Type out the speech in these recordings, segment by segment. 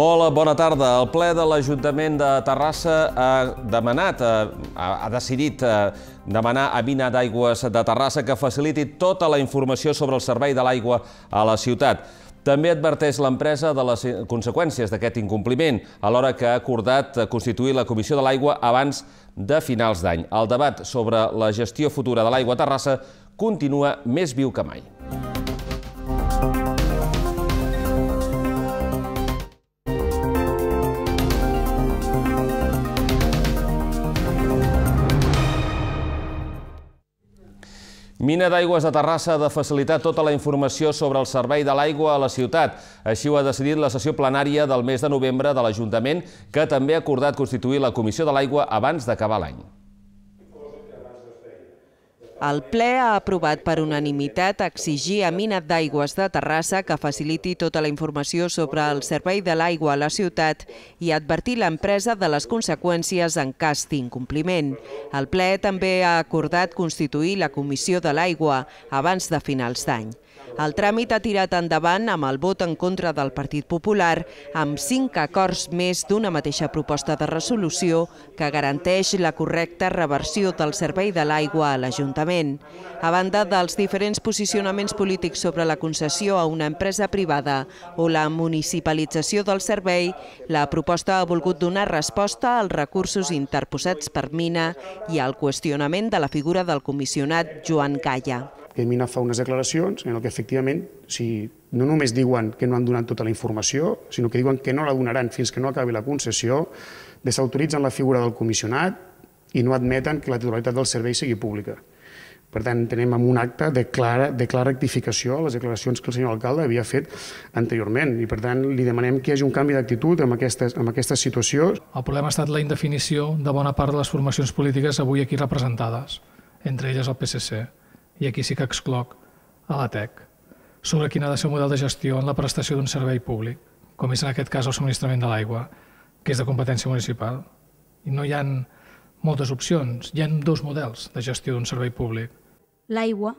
Molt bona tarda. El ple de l'Ajuntament de Terrassa ha demanat, ha, ha decidit eh, demanar a Mina d'Aigües de Terrassa que faciliti tota la informació sobre el servei de l'aigua a la ciutat. També adverteix l'empresa de les conseqüències d'aquest incompliment, alhora que ha acordat constituir la Comissió de l'Aigua abans de finals d'any. El debat sobre la gestió futura de l'aigua a Terrassa continua més viu que mai. Mina d'Aigües de Terrassa ha de facilitar tota la informació sobre el servei de l'aigua a la ciutat. Així ho ha decidit la sessió plenària del mes de novembre de l'Ajuntament, que també ha acordat constituir la Comissió de l'Aigua abans d'acabar l'any. El ple ha aprovat per unanimitat exigir a Mina d'Aigües de Terrassa que faciliti tota la informació sobre el servei de l'aigua a la ciutat i advertir l'empresa de les conseqüències en cas d'incompliment. El ple també ha acordat constituir la Comissió de l'Aigua abans de finals d'any. El tràmit ha tirat endavant amb el vot en contra del Partit Popular, amb cinc acords més d'una mateixa proposta de resolució que garanteix la correcta reversió del servei de l'aigua a l'Ajuntament. A banda dels diferents posicionaments polítics sobre la concessió a una empresa privada o la municipalització del servei, la proposta ha volgut donar resposta als recursos interposats per Mina i al qüestionament de la figura del comissionat Joan Calla que Mina fa unes declaracions en el que efectivament si no només diuen que no han donat tota la informació, sinó que diuen que no la donaran fins que no acabi la concessió, desautoritzen la figura del comissionat i no admeten que la titularitat del servei sigui pública. Per tant, tenem un acte de clara, de clara rectificació a les declaracions que el senyor alcalde havia fet anteriorment i, per tant, li demanem que hi hagi un canvi d'actitud amb, aquestes, amb aquesta situació. El problema ha estat la indefinició de bona part de les formacions polítiques avui aquí representades, entre elles el PSC i aquí sí que excloc a la TEC, sobre quin ha de ser el model de gestió en la prestació d'un servei públic, com és en aquest cas el subministrament de l'aigua, que és de competència municipal. I no hi han moltes opcions, hi han dos models de gestió d'un servei públic. L'aigua,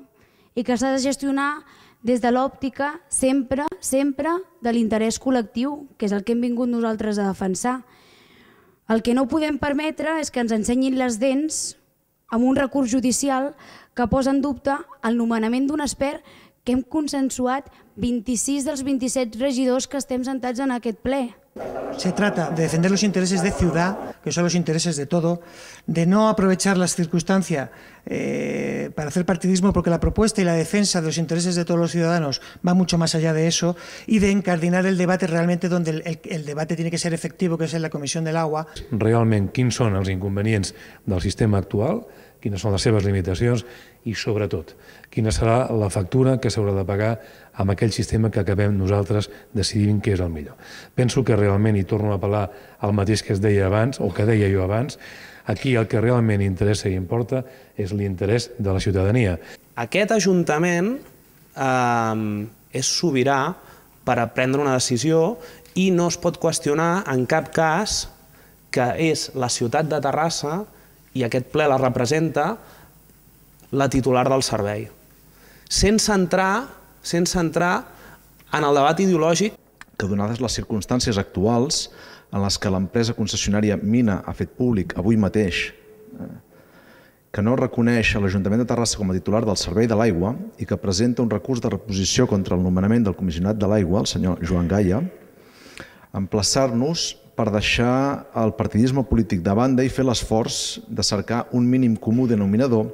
i que s'ha de gestionar des de l'òptica sempre, sempre de l'interès col·lectiu, que és el que hem vingut nosaltres a defensar. El que no podem permetre és que ens ensenyin les dents amb un recurs judicial que posa en dubte el nomenament d'un expert que hem consensuat 26 dels 27 regidors que estem sentats en aquest ple. Se trata de defender los intereses de ciudad, que son los intereses de todo, de no aprovechar las circunstancias eh, para hacer partidismo, porque la propuesta y la defensa de los intereses de todos los ciudadanos va mucho más allá de eso, y de encardinar el debate realmente donde el, el, el debate tiene que ser efectivo, que es en la Comisión del Agua. Realment, quins són els inconvenients del sistema actual, quines són les seves limitacions i, sobretot, quina serà la factura que s'haurà de pagar amb aquell sistema que acabem nosaltres decidint que és el millor. Penso que realment, i torno a apel·lar al mateix que es deia abans, o que deia jo abans, aquí el que realment interessa i importa és l'interès de la ciutadania. Aquest Ajuntament eh, és sobirà per a prendre una decisió i no es pot qüestionar en cap cas que és la ciutat de Terrassa i aquest ple la representa la titular del servei. Sense entrar, sense entrar en el debat ideològic que donades les circumstàncies actuals en les que l'empresa concessionària Mina ha fet públic avui mateix eh, que no reconeix a l'Ajuntament de Terrassa com a titular del Servei de l'Aigua i que presenta un recurs de reposició contra el nomenament del comissionat de l'Aigua, el senyor Joan Gaia, emplaçar-nos per deixar el partidisme polític de banda i fer l'esforç de cercar un mínim comú denominador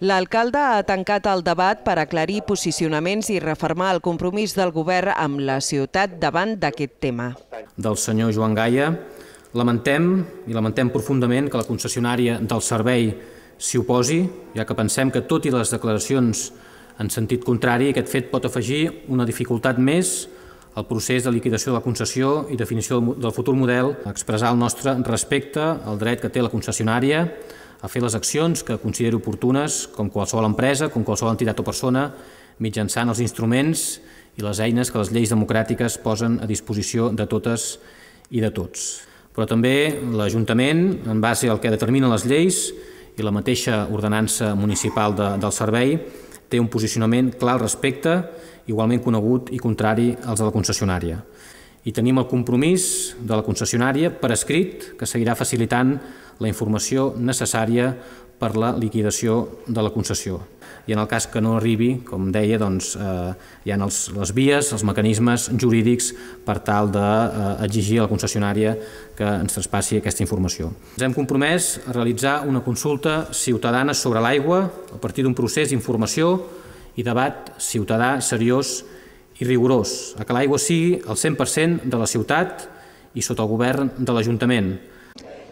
L'alcalde ha tancat el debat per aclarir posicionaments i reformar el compromís del govern amb la ciutat davant d'aquest tema. Del senyor Joan Gaia, lamentem i lamentem profundament que la concessionària del servei s'hi oposi, ja que pensem que tot i les declaracions en sentit contrari, aquest fet pot afegir una dificultat més el procés de liquidació de la concessió i definició del futur model, expressar el nostre respecte al dret que té la concessionària a fer les accions que consideri oportunes, com qualsevol empresa, com qualsevol entitat o persona, mitjançant els instruments i les eines que les lleis democràtiques posen a disposició de totes i de tots. Però també l'Ajuntament, en base al que determinen les lleis i la mateixa ordenança municipal de, del servei, té un posicionament clar al respecte, igualment conegut i contrari als de la concessionària. i tenim el compromís de la concessionària per escrit que seguirà facilitant la informació necessària per la liquidació de la concessió. I en el cas que no arribi, com deia, doncs, eh, hi ha els, les vies, els mecanismes jurídics per tal d'exigir eh, a la concessionària que ens traspassi aquesta informació. Ens hem compromès a realitzar una consulta ciutadana sobre l'aigua a partir d'un procés d'informació i debat ciutadà seriós i rigorós, a que l'aigua sigui el 100% de la ciutat i sota el govern de l'Ajuntament,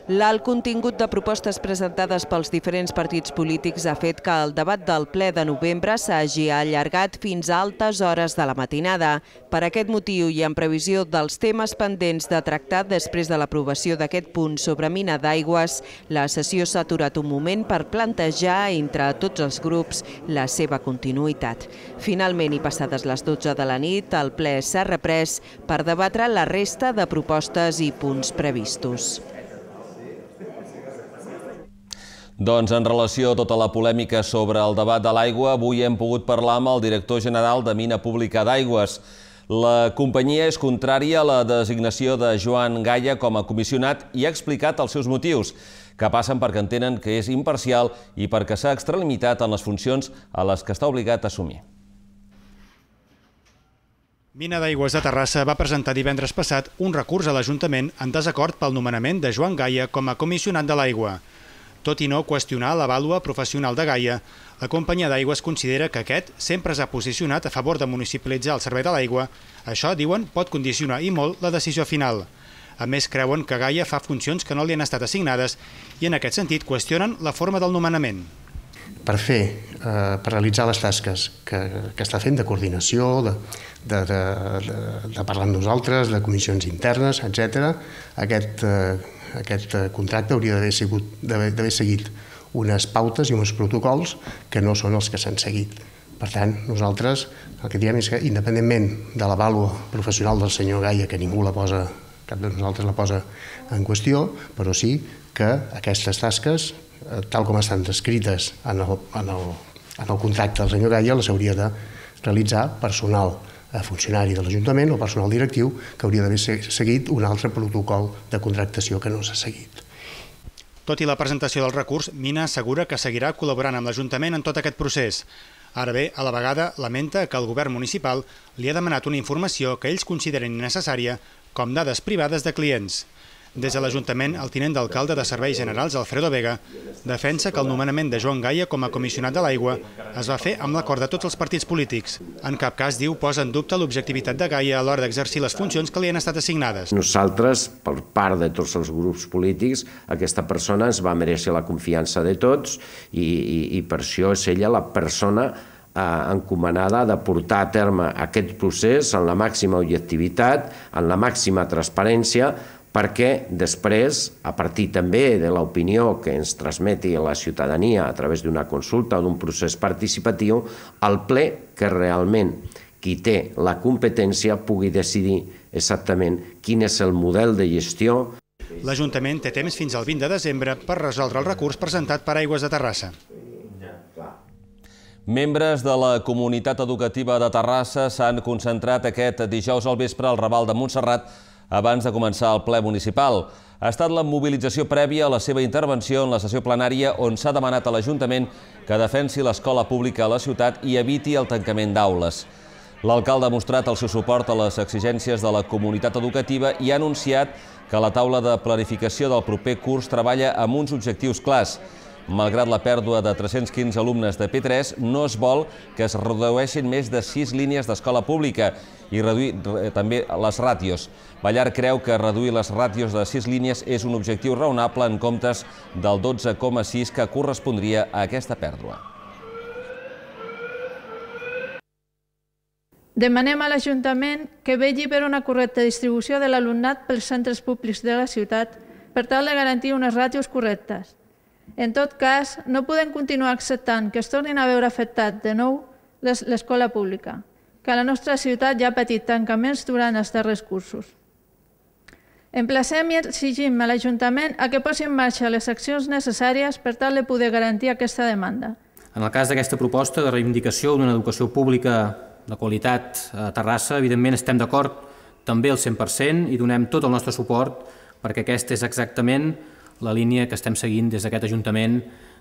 L'alt contingut de propostes presentades pels diferents partits polítics ha fet que el debat del ple de novembre s'hagi allargat fins a altes hores de la matinada. Per aquest motiu i en previsió dels temes pendents de tractar després de l'aprovació d'aquest punt sobre mina d'aigües, la sessió s'ha aturat un moment per plantejar entre tots els grups la seva continuïtat. Finalment, i passades les 12 de la nit, el ple s'ha reprès per debatre la resta de propostes i punts previstos. Doncs en relació a tota la polèmica sobre el debat de l'aigua, avui hem pogut parlar amb el director general de Mina Pública d'Aigües. La companyia és contrària a la designació de Joan Gaia com a comissionat i ha explicat els seus motius, que passen perquè entenen que és imparcial i perquè s'ha extralimitat en les funcions a les que està obligat a assumir. Mina d'Aigües de Terrassa va presentar divendres passat un recurs a l'Ajuntament en desacord pel nomenament de Joan Gaia com a comissionat de l'aigua. Tot i no qüestionar la vàlua professional de Gaia, la companyia d'aigües considera que aquest sempre s'ha posicionat a favor de municipalitzar el servei de l'aigua. Això, diuen, pot condicionar i molt la decisió final. A més, creuen que Gaia fa funcions que no li han estat assignades i en aquest sentit qüestionen la forma del nomenament. Per fer, eh, per realitzar les tasques que, que està fent de coordinació, de, de, de, de, de parlar amb nosaltres, de comissions internes, etc. Aquest eh, aquest eh, contracte hauria d'haver seguit unes pautes i uns protocols que no són els que s'han seguit. Per tant, nosaltres el que diem és que, independentment de la vàlua professional del senyor Gaia, que ningú la posa, cap de nosaltres la posa en qüestió, però sí que aquestes tasques, eh, tal com estan descrites en el, en el, en el contracte del senyor Gaia, les hauria de realitzar personal funcionari de l'Ajuntament o personal directiu que hauria d'haver seguit un altre protocol de contractació que no s'ha seguit. Tot i la presentació del recurs, Mina assegura que seguirà col·laborant amb l'Ajuntament en tot aquest procés. Ara bé, a la vegada, lamenta que el govern municipal li ha demanat una informació que ells consideren innecessària, com dades privades de clients. Des de l'Ajuntament, el tinent d'alcalde de Serveis Generals, Alfredo Vega, defensa que el nomenament de Joan Gaia com a comissionat de l'aigua es va fer amb l'acord de tots els partits polítics. En cap cas, diu, posa en dubte l'objectivitat de Gaia a l'hora d'exercir les funcions que li han estat assignades. Nosaltres, per part de tots els grups polítics, aquesta persona es va mereixer la confiança de tots i, i, i per això és ella la persona eh, encomanada de portar a terme aquest procés en la màxima objectivitat, en la màxima transparència, perquè després, a partir també de l'opinió que ens transmeti la ciutadania a través d'una consulta o d'un procés participatiu, el ple que realment qui té la competència pugui decidir exactament quin és el model de gestió. L'Ajuntament té temps fins al 20 de desembre per resoldre el recurs presentat per Aigües de Terrassa. Membres de la comunitat educativa de Terrassa s'han concentrat aquest dijous al vespre al Raval de Montserrat abans de començar el ple municipal. Ha estat la mobilització prèvia a la seva intervenció en la sessió plenària on s'ha demanat a l'Ajuntament que defensi l'escola pública a la ciutat i eviti el tancament d'aules. L'alcalde ha mostrat el seu suport a les exigències de la comunitat educativa i ha anunciat que la taula de planificació del proper curs treballa amb uns objectius clars, Malgrat la pèrdua de 315 alumnes de P3, no es vol que es redueixin més de 6 línies d'escola pública i reduir també les ràtios. Ballar creu que reduir les ràtios de 6 línies és un objectiu raonable en comptes del 12,6 que correspondria a aquesta pèrdua. Demanem a l'Ajuntament que vegi per una correcta distribució de l'alumnat pels centres públics de la ciutat per tal de garantir unes ràtios correctes. En tot cas, no podem continuar acceptant que es tornin a veure afectat de nou l'escola pública, que la nostra ciutat ja ha patit tancaments durant els darrers cursos. Emplacem i exigim a l'Ajuntament a que posi en marxa les accions necessàries per tal de poder garantir aquesta demanda. En el cas d'aquesta proposta de reivindicació d'una educació pública de qualitat a Terrassa, evidentment estem d'acord també el 100% i donem tot el nostre suport perquè aquesta és exactament la línia que estem seguint des d'aquest Ajuntament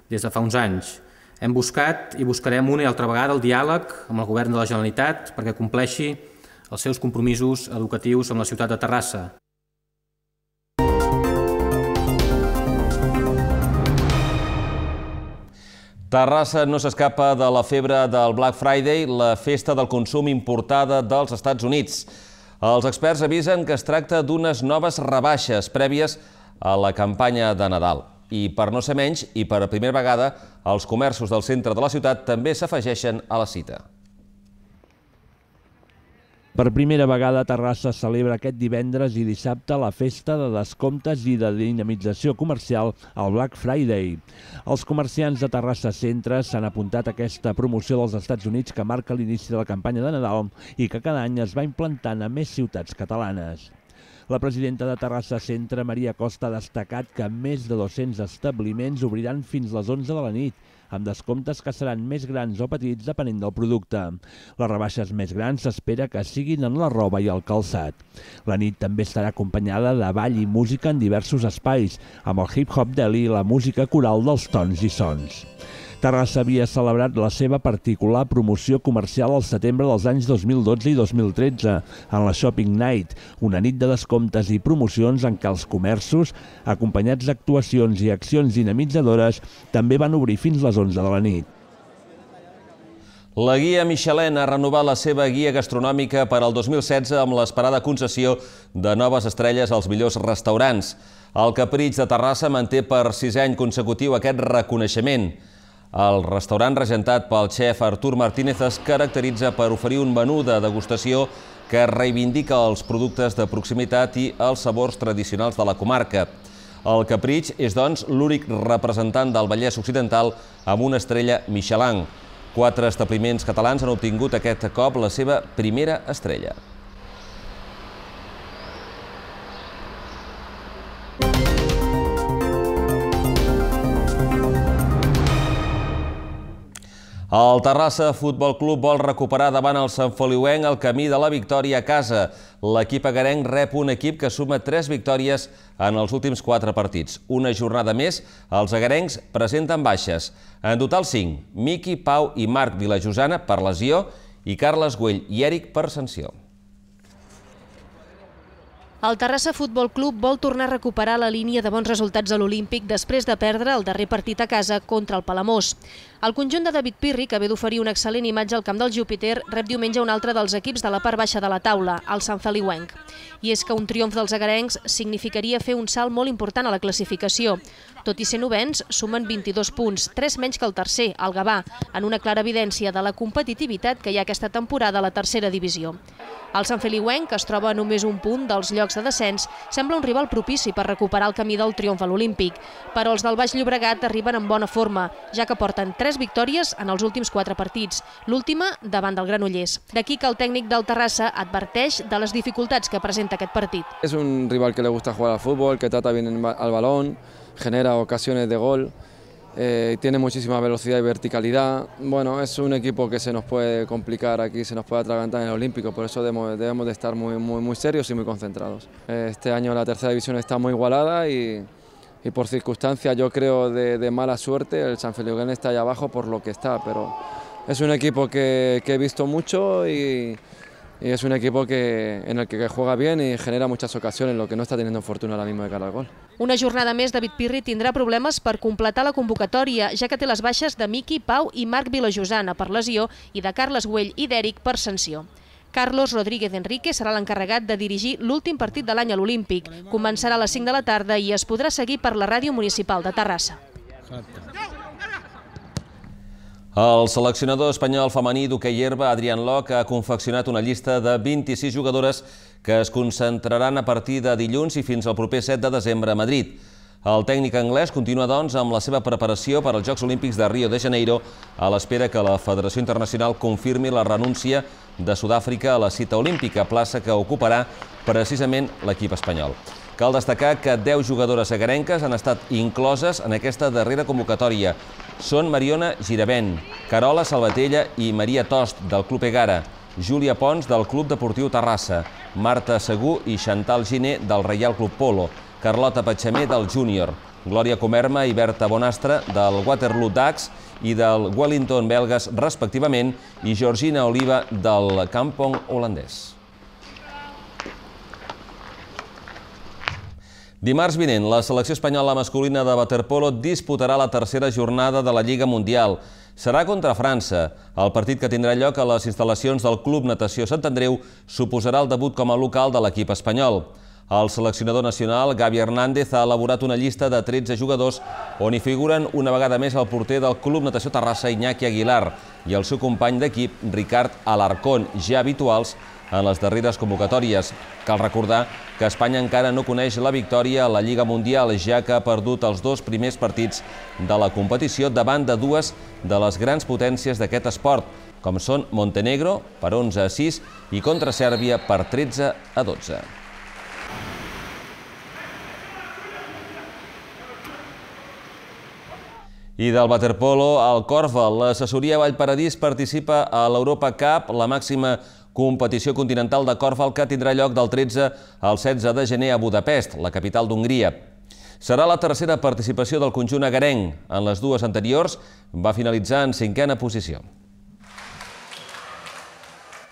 des de fa uns anys. Hem buscat i buscarem una i altra vegada el diàleg amb el Govern de la Generalitat perquè compleixi els seus compromisos educatius amb la ciutat de Terrassa. Terrassa no s'escapa de la febre del Black Friday, la festa del consum importada dels Estats Units. Els experts avisen que es tracta d'unes noves rebaixes prèvies a la campanya de Nadal. I per no ser menys, i per primera vegada, els comerços del centre de la ciutat també s'afegeixen a la cita. Per primera vegada, Terrassa celebra aquest divendres i dissabte la festa de descomptes i de dinamització comercial al Black Friday. Els comerciants de Terrassa Centre s'han apuntat a aquesta promoció dels Estats Units que marca l'inici de la campanya de Nadal i que cada any es va implantant a més ciutats catalanes. La presidenta de Terrassa Centre, Maria Costa, ha destacat que més de 200 establiments obriran fins les 11 de la nit amb descomptes que seran més grans o petits depenent del producte. Les rebaixes més grans s'espera que siguin en la roba i el calçat. La nit també estarà acompanyada de ball i música en diversos espais, amb el hip-hop deli i la música coral dels tons i sons. Terrassa havia celebrat la seva particular promoció comercial al setembre dels anys 2012 i 2013 en la Shopping Night, una nit de descomptes i promocions en què els comerços, acompanyats d'actuacions i accions dinamitzadores, també van obrir fins les 11 de la nit. La guia Michelin ha renovat la seva guia gastronòmica per al 2016 amb l'esperada concessió de noves estrelles als millors restaurants. El Capritx de Terrassa manté per sisè any consecutiu aquest reconeixement. El restaurant regentat pel xef Artur Martínez es caracteritza per oferir un menú de degustació que reivindica els productes de proximitat i els sabors tradicionals de la comarca. El Capritx és, doncs, l'únic representant del Vallès Occidental amb una estrella Michelin. Quatre establiments catalans han obtingut aquest cop la seva primera estrella. El Terrassa Futbol Club vol recuperar davant el Sant Feliuenc el camí de la victòria a casa. L'equip agarenc rep un equip que suma 3 victòries en els últims 4 partits. Una jornada més, els agarencs presenten baixes. En total 5, Miqui, Pau i Marc Vilajosana per lesió i Carles Güell i Èric per sanció. El Terrassa Futbol Club vol tornar a recuperar la línia de bons resultats a l'Olímpic després de perdre el darrer partit a casa contra el Palamós. El conjunt de David Pirri, que ve d'oferir una excel·lent imatge al camp del Júpiter, rep diumenge un altre dels equips de la part baixa de la taula, el Sant Feliuenc. I és que un triomf dels agarencs significaria fer un salt molt important a la classificació. Tot i ser novens, sumen 22 punts, 3 menys que el tercer, el Gavà, en una clara evidència de la competitivitat que hi ha aquesta temporada a la tercera divisió. El Sant Feliuenc, que es troba a només un punt dels llocs de descens, sembla un rival propici per recuperar el camí del triomf a l'Olímpic, però els del Baix Llobregat arriben en bona forma, ja que porten 3 victòries en els últims 4 partits, l'última davant del Granollers. D'aquí que el tècnic del Terrassa adverteix de les dificultats que presenta aquest partit. És un rival que le gusta jugar al fútbol, que trata bien el balón, genera ocasiones de gol, eh, tiene muchísima velocidad y verticalidad. Bueno, es un equipo que se nos puede complicar aquí, se nos puede atragantar en el Olímpico, por eso debemos, de estar muy, muy, muy serios y muy concentrados. Este año la tercera división está muy igualada y, por circunstancias, yo creo, de, mala suerte, el San Felipe está allá abajo por lo que está, pero es un equipo que, que he visto mucho y, y es un equipo que, en el que juega bien y genera muchas ocasiones, lo que no está teniendo fortuna ahora mismo de cara al gol. Una jornada més, David Pirri tindrà problemes per completar la convocatòria, ja que té les baixes de Miqui, Pau i Marc Vilajosana per lesió i de Carles Güell i d'Eric per sanció. Carlos Rodríguez Enrique serà l'encarregat de dirigir l'últim partit de l'any a l'Olímpic. Començarà a les 5 de la tarda i es podrà seguir per la ràdio municipal de Terrassa. El seleccionador espanyol femení d'hoquei herba, Adrián Loc, ha confeccionat una llista de 26 jugadores que es concentraran a partir de dilluns i fins al proper 7 de desembre a Madrid. El tècnic anglès continua, doncs, amb la seva preparació per als Jocs Olímpics de Rio de Janeiro a l'espera que la Federació Internacional confirmi la renúncia de Sud-àfrica a la cita olímpica, plaça que ocuparà precisament l'equip espanyol. Cal destacar que 10 jugadores agarenques han estat incloses en aquesta darrera convocatòria. Són Mariona Giravent, Carola Salvatella i Maria Tost, del Club Egara. Júlia Pons del Club Deportiu Terrassa, Marta Segur i Chantal Giné del Reial Club Polo, Carlota Patxamé del Júnior, Glòria Comerma i Berta Bonastre del Waterloo Ducks i del Wellington belgues respectivament i Georgina Oliva del Kampong holandès. Dimarts vinent, la selecció espanyola masculina de waterpolo disputarà la tercera jornada de la Lliga Mundial. Serà contra França. El partit que tindrà lloc a les instal·lacions del Club Natació Sant Andreu suposarà el debut com a local de l'equip espanyol. El seleccionador nacional, Gavi Hernández, ha elaborat una llista de 13 jugadors on hi figuren una vegada més el porter del Club Natació Terrassa, Iñaki Aguilar, i el seu company d'equip, Ricard Alarcón, ja habituals en les darreres convocatòries. Cal recordar que Espanya encara no coneix la victòria a la Lliga Mundial, ja que ha perdut els dos primers partits de la competició davant de dues de les grans potències d'aquest esport, com són Montenegro per 11 a 6 i contra Sèrbia per 13 a 12. I del waterpolo al Corfball, l'assessoria Vallparadís participa a l'Europa Cup, la màxima competició continental de Corfball que tindrà lloc del 13 al 16 de gener a Budapest, la capital d'Hongria. Serà la tercera participació del conjunt agarenc. En les dues anteriors va finalitzar en cinquena posició.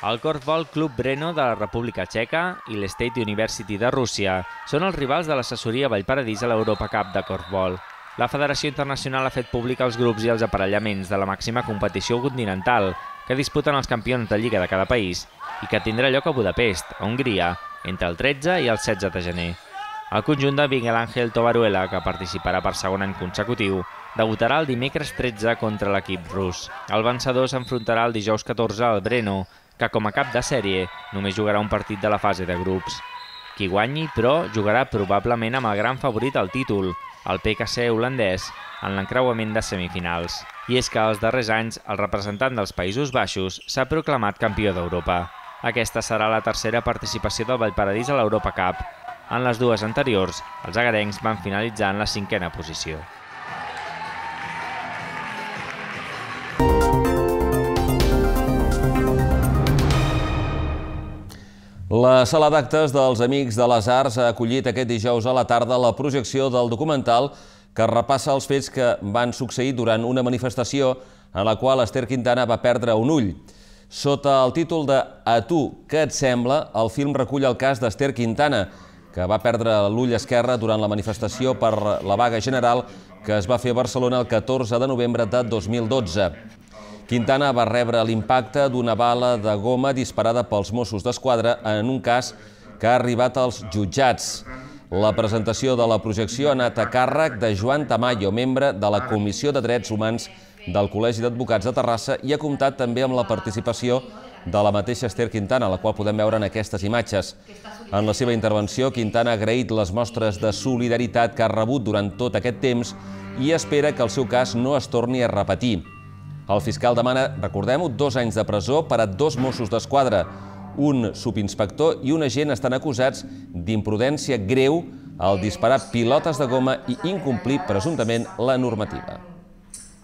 El Korfball Club Breno de la República Txeca i l'State University de Rússia són els rivals de l'assessoria Vallparadís a l'Europa Cup de Korfball. La Federació Internacional ha fet públic els grups i els aparellaments de la màxima competició continental que disputen els campions de Lliga de cada país i que tindrà lloc a Budapest, a Hongria, entre el 13 i el 16 de gener. El conjunt de Miguel Ángel Tobaruela, que participarà per segon any consecutiu, debutarà el dimecres 13 contra l'equip rus. El vencedor s'enfrontarà el dijous 14 al Breno, que com a cap de sèrie només jugarà un partit de la fase de grups. Qui guanyi, però, jugarà probablement amb el gran favorit al títol, el PKC holandès en l'encreuament de semifinals. I és que als darrers anys el representant dels Països Baixos s'ha proclamat campió d'Europa. Aquesta serà la tercera participació del Vallparadís a l'Europa Cup. En les dues anteriors, els agarencs van finalitzar en la cinquena posició. La sala d'actes dels Amics de les Arts ha acollit aquest dijous a la tarda la projecció del documental que repassa els fets que van succeir durant una manifestació en la qual Esther Quintana va perdre un ull. Sota el títol de A tu, què et sembla?, el film recull el cas d'Esther Quintana, que va perdre l'ull esquerre durant la manifestació per la vaga general que es va fer a Barcelona el 14 de novembre de 2012. Quintana va rebre l'impacte d'una bala de goma disparada pels Mossos d'Esquadra en un cas que ha arribat als jutjats. La presentació de la projecció ha anat a càrrec de Joan Tamayo, membre de la Comissió de Drets Humans del Col·legi d'Advocats de Terrassa i ha comptat també amb la participació de la mateixa Esther Quintana, la qual podem veure en aquestes imatges. En la seva intervenció, Quintana ha agraït les mostres de solidaritat que ha rebut durant tot aquest temps i espera que el seu cas no es torni a repetir. El fiscal demana, recordem-ho, dos anys de presó per a dos Mossos d'Esquadra. Un subinspector i un agent estan acusats d'imprudència greu al disparar pilotes de goma i incomplir presumptament la normativa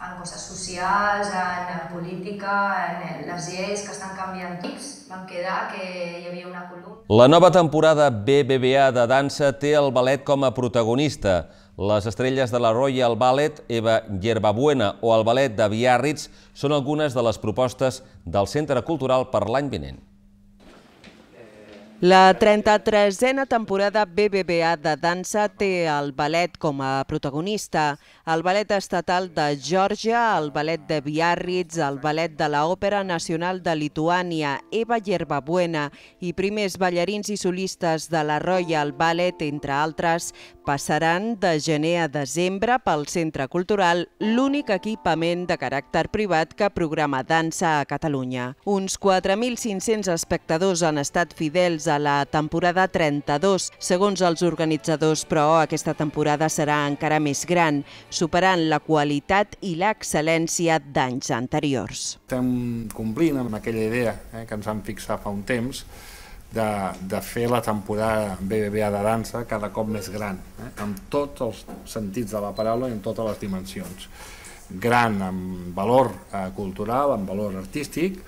en coses socials, en política, en les lleis que estan canviant tips, vam quedar que hi havia una columna. La nova temporada BBVA de dansa té el ballet com a protagonista. Les estrelles de la Royal Ballet, Eva Yerbabuena o el ballet de Biarritz són algunes de les propostes del Centre Cultural per l'any vinent. La 33a temporada BBVA de dansa té el ballet com a protagonista, el ballet estatal de Geòrgia, el ballet de Biarritz, el ballet de l'Òpera Nacional de Lituània, Eva Yerbabuena i primers ballarins i solistes de la Royal Ballet, entre altres, passaran de gener a desembre pel Centre Cultural, l'únic equipament de caràcter privat que programa dansa a Catalunya. Uns 4.500 espectadors han estat fidels a la temporada 32, segons els organitzadors, però aquesta temporada serà encara més gran, superant la qualitat i l'excel·lència d'anys anteriors. Estem complint amb aquella idea eh, que ens vam fixar fa un temps de, de fer la temporada BBVA de dansa cada cop més gran, eh, amb tots els sentits de la paraula i en totes les dimensions. Gran en valor eh, cultural, en valor artístic,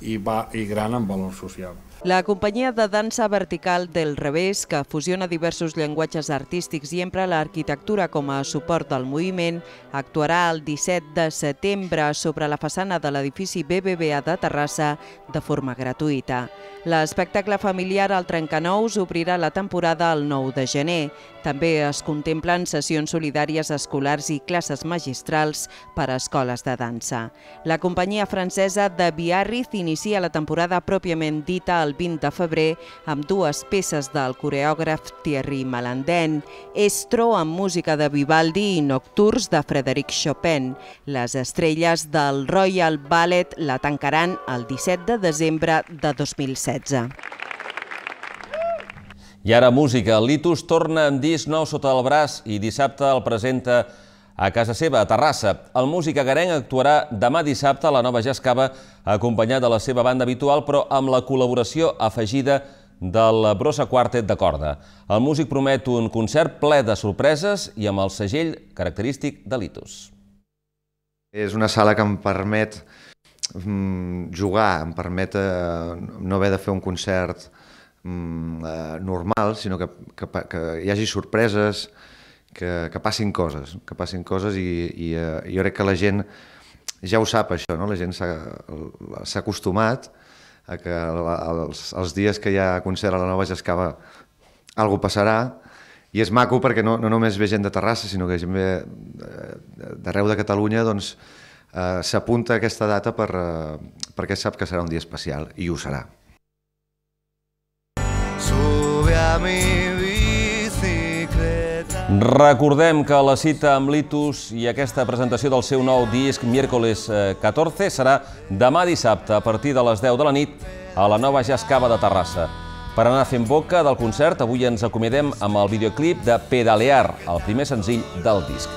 i, va, i gran en valor social. La companyia de dansa vertical del revés, que fusiona diversos llenguatges artístics i empra l'arquitectura com a suport del moviment, actuarà el 17 de setembre sobre la façana de l'edifici BBVA de Terrassa de forma gratuïta. L'espectacle familiar al Trencanous obrirà la temporada el 9 de gener. També es contemplen sessions solidàries escolars i classes magistrals per a escoles de dansa. La companyia francesa de Biarritz inicia la temporada pròpiament dita el 20 de febrer amb dues peces del coreògraf Thierry Malandin, Estro amb música de Vivaldi i Nocturns de Frédéric Chopin. Les estrelles del Royal Ballet la tancaran el 17 de desembre de 2007. 2016. I ara música. Litus torna amb disc nou sota el braç i dissabte el presenta a casa seva, a Terrassa. El músic agarenc actuarà demà dissabte a la Nova Jascava, acompanyat de la seva banda habitual, però amb la col·laboració afegida del Brossa Quartet de corda. El músic promet un concert ple de sorpreses i amb el segell característic de Litus. És una sala que em permet Mm, jugar em permet eh, no haver de fer un concert mm, eh, normal, sinó que, que, que hi hagi sorpreses, que, que passin coses, que passin coses i, i eh, jo crec que la gent ja ho sap això, no? la gent s'ha acostumat a que els, els dies que hi ha concert a la Nova Jascava algú passarà i és maco perquè no, no només ve gent de Terrassa, sinó que gent ve d'arreu de Catalunya, doncs, eh, s'apunta aquesta data per, eh, perquè sap que serà un dia especial, i ho serà. Mi bicicleta Recordem que la cita amb Litus i aquesta presentació del seu nou disc miércoles 14 eh, serà demà dissabte a partir de les 10 de la nit a la nova Jascava de Terrassa. Per anar fent boca del concert, avui ens acomiadem amb el videoclip de Pedalear, el primer senzill del disc.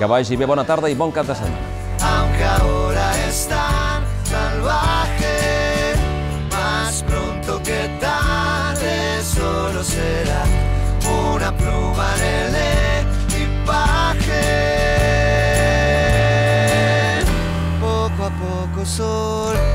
Que vagi bé, bona tarda i bon cap de setmana. Será una pluma en el equipaje. Poco a poco solo